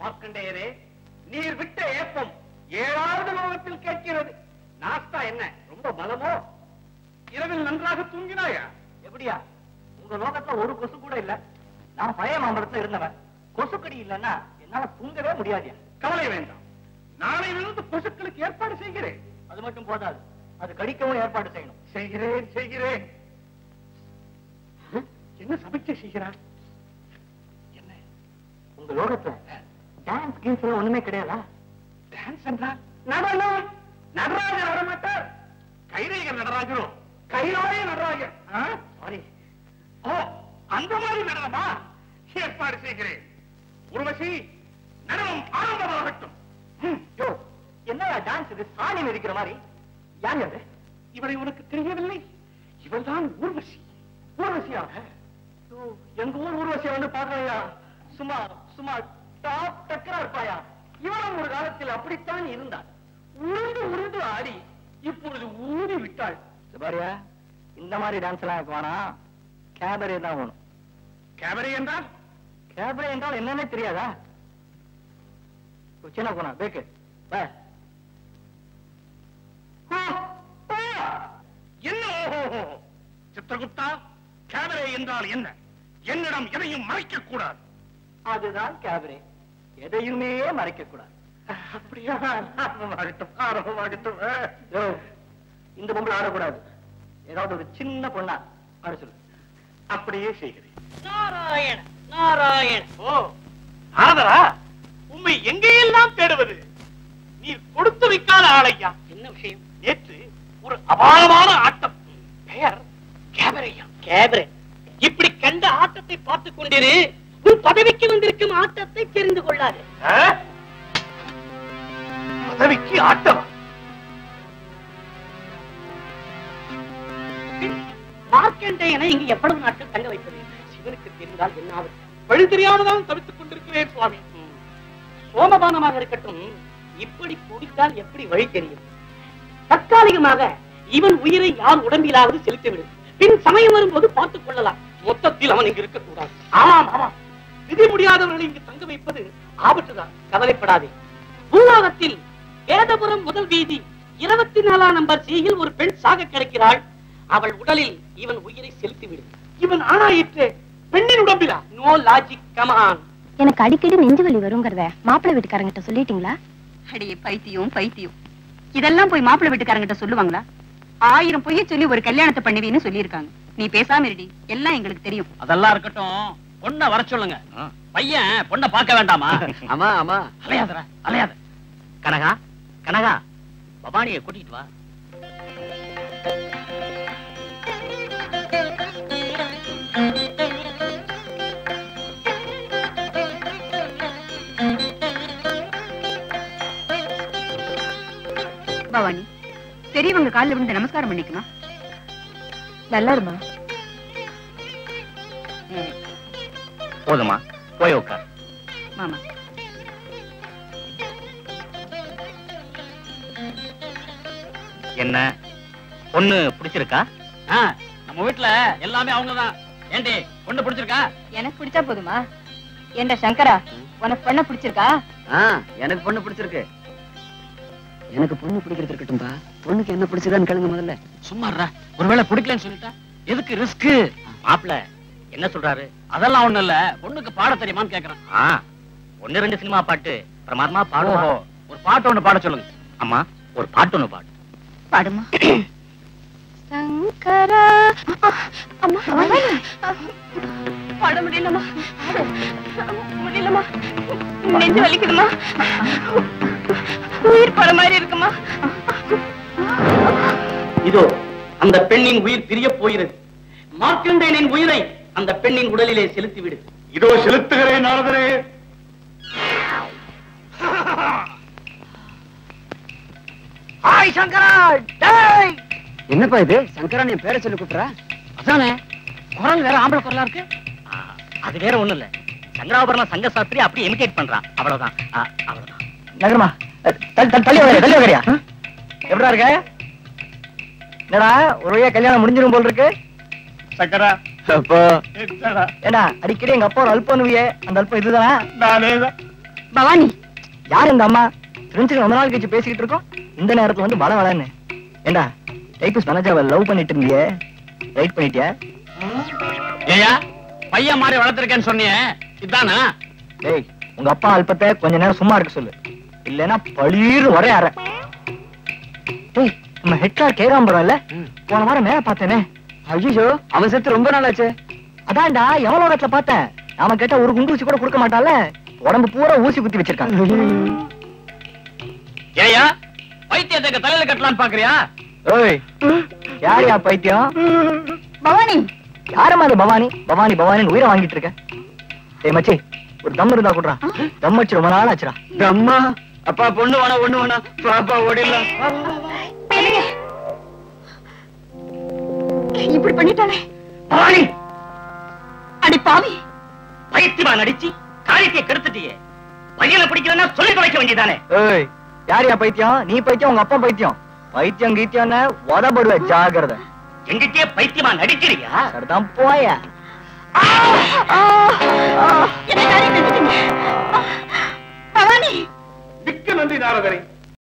மார்க்கண்டேயரே நீர் விட்ட ஏப்பம் ஏழாவது லோகத்தில் கேட்கிறது. நாஸ்தா என்ன ரொம்ப பலமோ? இரவில் நன்றாக தூங்கினாயா? எப்படியா? உங்க லோகத்துல ஒரு கொசு கூட இல்ல. நான் பழைய மாம்பழத்துல இருந்தவன். கொசுக்கடி இல்லைன்னா என்னால தூங்கவே முடியாதியா கவலை வேண்டாம். நாளையிலிருந்து கொசுக்களுக்கு ஏற்பாடு செய்கிறேன். அது மட்டும் போதாது. அது கடிக்கவும் ஏற்பாடு செய்யணும். செய்கிறேன் செய்கிறேன். என்ன சமைக்க செய்கிறார்? உங்க லோகத்துல டான்ஸ் கீன்ஸ் எல்லாம் ஒண்ணுமே கிடையாதா? டான்ஸ் என்றால் நடனம் நடராஜர் வரமாட்டார். கைரேகர் நடராஜரோ? கைலாய நடராஜர். சாரி ஓ அந்த மாதிரி நடனமா? ஏற்பாடு செய்கிறேன். உருவசி நடனம் ஆரம்பமாகட்டும். என்னடா டான்ஸ் இது? சாணி மிதிக்கிற மாதிரி. யார் அது இவரை உனக்கு தெரியவில்லை? இவள்தான் ஊர்வசி ஊர்வசியாக எங்க ஊர் ஊர்வசியை வந்து பாக்குறையா சும்மா சும்மா டாப் டக்கரா இருப்பாயா? இவனும் ஒரு காலத்தில் அப்படித்தான் இருந்தான். உருண்டு உருண்டு ஆடி இப்பொழுது ஊதி விட்டாள். பாரியா இந்த மாதிரி டான்ஸ் எல்லாம் எனக்கு வேணாம் கேபரே தான் வேணும். கேமரே என்றால்? கேபரே என்றால் என்னன்னே தெரியாதா? சின்ன போனா பேக்கு என்ன சித்திரகுப்தா கேமரே என்றால் என்ன? என்னிடம் எதையும் மறைக்க கூடாது அதுதான் கேபரே எதையுமே மறைக்க கூடாது. அப்படியா? இந்த பொம்பளை ஆடக்கூடாது. ஏதாவது ஒரு சின்ன பொண்ணா ஆட சொல்லு. அப்படியே செய்கிறேன். நாராயண நாராயண. ஓ ஆதரா உண்மை எங்கேயெல்லாம் தேடுவது? நீர் கொடுத்து வைக்காத ஆளையா? என்ன விஷயம்? நேற்று ஒரு அபாரமான ஆட்டம். பெயர் கேமரையா கேபரே இப்படி கண்ட ஆட்டத்தை பார்த்துக் கொண்டிரு. பதவிக்கு வந்திருக்கும் ஆட்டத்தை தெரிந்து கொள்ளாது? பதவிக்கு ஆட்டம்? மார்க்கண்டேயனை இங்கு எவ்வளவு நாட்கள் தங்க வைப்பது? சிவனுக்கு தெரிந்தால் என்ன வழி தெரியாமதான் தவித்துக் கொண்டிருக்கிறேன் சுவாமி. சோமபானமாக இருக்கட்டும் இப்படி குடித்தால் எப்படி வழி தெரியும்? தற்காலிகமாக இவன் உயிரை யார் உடம்பிலாவது செலுத்திவிடு பின் சமயம் வரும்போது பார்த்துக் கொள்ளலாம். மொத்தத்தில் அவன் இங்கு இருக்கக்கூடாது. ஆமாம் ஆமாம். விதி முடியாதவர்களை இங்கு தங்க வைப்பது ஆபத்துதான். கவலைப்படாதே. பூலோகத்தில் வேதபுரம் முதல் வீதி இருபத்தி நாலாம் நம்பர் சியில் ஒரு பெண் சாக கிடக்கிறாள். அவள் உடலில் இவன் உயிரை செலுத்திவிடு இவன் ஆணாயிற்று. பெண்ணின் உடம்பிலா? நோ லாஜிக் கமான் எனக்கு அடிக்கடி நெஞ்சு வலி வருங்கிறத மாப்பிள்ளை வீட்டுக்காரங்கிட்ட சொல்லிட்டீங்களா? அடியே பைத்தியம் பைத்தியம். இதெல்லாம் போய் மாப்பிள்ளை வீட்டுக்காரங்கிட்ட சொல்லுவாங்களா? ஆயிரம் பொய்ய சொல்லி ஒரு கல்யாணத்தை பண்ணுவீன்னு சொல்லியிருக்காங்க. நீ பேசாம இருடி. எல்லாம் எங்களுக்கு தெரியும். அதெல்லாம் இருக்கட்டும். பொண்ண வர சொல்லுங்க. பையன் பொண்ண பார்க்க வேண்டாமா? ஆமா ஆமா அலையாதடா அலையாத. கனகா கனகா. பவானிய கூட்டிட்டு வா. பவானி பெரியவங்க காலில் விழுந்து நமஸ்காரம் பண்ணிக்கணும்? நல்லா இருமா போதுமா? போய் உட்கார். மாமா. என்ன? பொண்ணு பிடிச்சிருக்கா? நம்ம வீட்டுல எல்லாமே அவங்கதான். ஏண்டி பொண்ணு பிடிச்சிருக்கா? எனக்கு பிடிச்சா போதுமா? ஏண்டா சங்கரா உனக்கு பொண்ண பிடிச்சிருக்கா? எனக்கு பொண்ணு பிடிச்சிருக்கு. எனக்கு பொண்ணு பிடிக்கிறது இருக்கட்டும்பா. பொண்ணுக்கு என்ன பிடிச்சதான்னு கேளுங்க முதல்ல. சும்மாறா ஒருவேளை பிடிக்கலன்னு சொல்லிட்டா? எதுக்கு ரிஸ்க் மாப்பிள என்ன சொல்றாரு? அதெல்லாம் ஒண்ணு இல்ல. பொண்ணுக்கு பாட தெரியுமான்னு கேக்குறேன். ஒண்ணு ரெண்டு சினிமா பாட்டு. பிரமாதமா பாடுவா ஒரு பாட்டு ஒண்ணு பாட சொல்லுங்க. அம்மா ஒரு பாட்டு ஒண்ணு பாடு. பாடுமா? சங்கரா. அம்மா பாட முடியலமா முடியலமா நெஞ்சு வலிக்குதுமா உயிர் பட மாதிரி இருக்குமா இதோ அந்த பெண்ணின் உயிர் பிரிய போகிறது. மார்க்கண்டேயனின் உயிரை அந்த பெண்ணின் உடலிலே செலுத்திவிடு. இதோ செலுத்துகிறேன் நாரதரே. ஹாய் சங்கரா. டேய். என்னப்பா இது? சங்கரா நீ பேரை சொல்லி கூப்பிடுற? அதானே? குரல் வேற ஆம்பளை குரலா இருக்கு. அது வேற ஒண்ணும் இல்ல. சங்கராபரணம் சங்க சாஸ்திரி அப்படியே இமிடேட் பண்றான். அவ்வளவுதான். அவ்வளவுதான். நகரமா? தள்ளி வகையா தள்ளி வகையா எப்படா இருக்க? என்னடா ஒரு வழியா கல்யாணம் முடிஞ்சிரும் போல் இருக்கு. சங்கரா அப்பா. ஏண்டா அடிக்கடி எங்க அப்பா ஒரு அல்பம் பண்ணுவியே அந்த அல்பம் இதுதானா? பவானி யார் இந்த அம்மா? ஃப்ரெண்ட்ஸுக்கு ரொம்ப நாள் கழிச்சு பேசிக்கிட்டு இருக்கோம். இந்த நேரத்துல வந்து வள வளன்னு. ஏண்டா டைபிஸ் மனஜாவை லவ் பண்ணிட்டு இருந்தியே? ரைட் பண்ணிட்டியா? ஏயா பையன் மாதிரி வளர்த்திருக்கேன்னு சொன்னியே. இதானா? டேய் உங்க அப்பா அல்பத்தை கொஞ்ச நேரம் சும்மா இருக்க சொல்லு. இல்லைன்னா பளீர் ஒரே அற டேய் நம்ம ஹெட்லார் கேராம்பரம் இல்ல போன வாரம் மேல பார்த்தேனே. ஐயோ அவன் செத்து ரொம்ப நாள் ஆச்சு அதான்டா எவலோகத்துல பார்த்தேன். அவன் கேட்டா ஒரு குண்டு ஊசி கூட கொடுக்க மாட்டான்ல? உடம்பு பூரா ஊசி குத்தி வச்சிருக்கான் ஏயா பைத்தியத்தை தலையில கட்டலான்னு பாக்குறியா? ஓய் யாரையா பைத்தியம்? பவானி. யாரம்மா அது பவானி? பவானி பவானின்னு உயிரை வாங்கிட்டு இருக்க ஏய் மச்சி ஒரு தம் இருந்தா குடுறா. தம் வச்சு ரொம்ப நாள் ஆச்சுடா அம்மா அப்பா பொண்ணு வேணா ஒண்ணு வேணா. பாப்பா ஓடிடலாம். இப்படி பண்ணிட்டாளே. பவானி அடி பாவி. பைத்தியமா நடிச்சு காரியத்தை கெடுத்துட்டியே. பையனை பிடிக்கலன்னா சொல்லி தொலைக்க வேண்டியதானே? ஏய் யாரியா பைத்தியம்? நீ பைத்தியம் உங்க அப்பா பைத்தியம். பைத்தியம் கீத்தியம்னு உதப்படுவ ஜாகிரத. எங்கிட்டே பைத்தியமா நடிக்கிறியா சரிதான் போய. பவானி. திக்கு நன்றி நாரதரை.